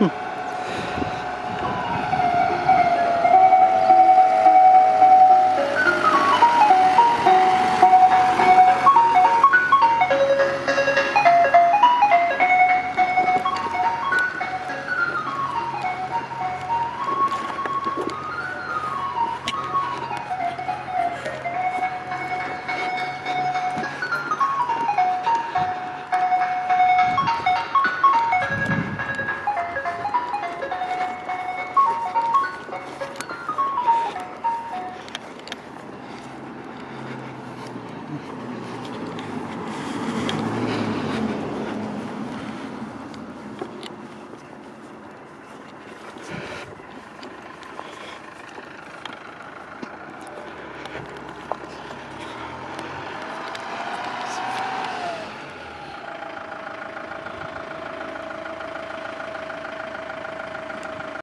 Hmm. Mm-hmm.